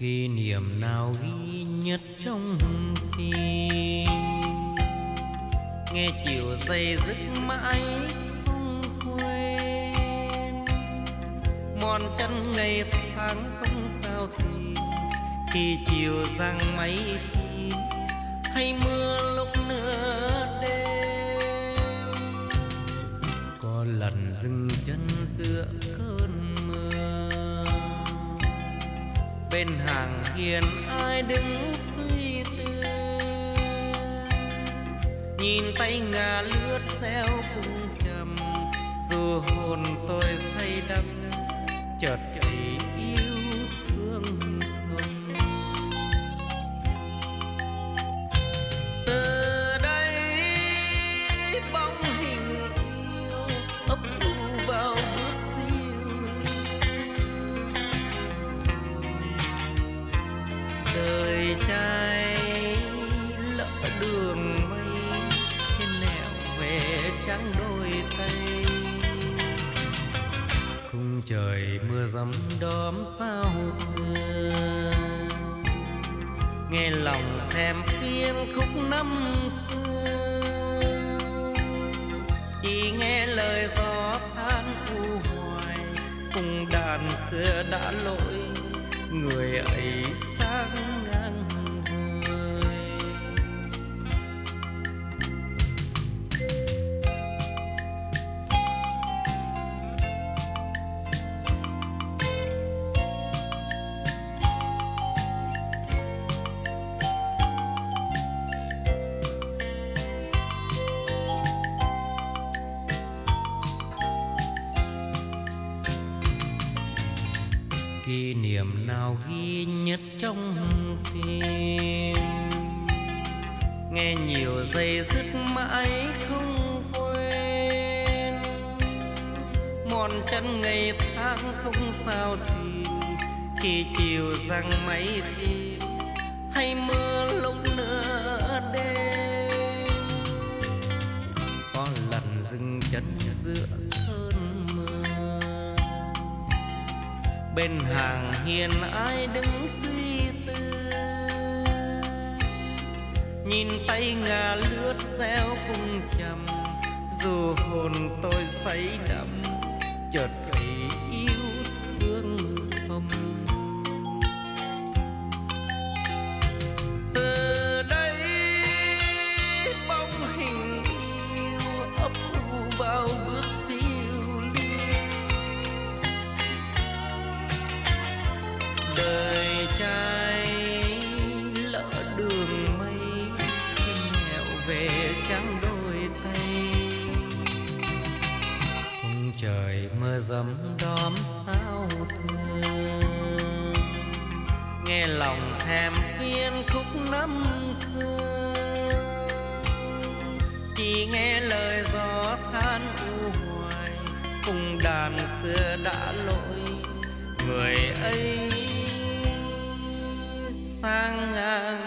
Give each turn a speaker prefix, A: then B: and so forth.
A: niệm nào ghi nhất trong tim? Nghe chiều dây dứt mãi không quên. Mòn chân ngày tháng không sao tìm khi chiều giăng máy phim hay mưa bên hàng hiền ai đứng suy tư. Nhìn tay ngà lướt xéo cũng trầm, dù hồn tôi say đắm. Trắng đôi tay. Khung trời mưa dầm đóm sao thưa nghe lòng thèm phiên khúc năm xưa. Chỉ nghe lời gió than u hoài. Cùng đàn xưa đã lỗi, người ấy kỷ niệm nào ghi nhất trong tim? Nghe nhiều giây dứt mãi không quên. Mòn chân ngày tháng không sao tìm khi chiều răng máy tim hay bên hàng hiền ai đứng suy tư. Nhìn tay ngà lướt reo cung trầm dù hồn tôi say đắm, chợt thấy yêu thương thầm từ đây bóng hình yêu ấp vào trời mưa dầm đóm sao thương. Nghe lòng thèm phiên khúc năm xưa. Chỉ nghe lời gió than u hoài, cùng đàn xưa đã lỗi người ấy sang ngang.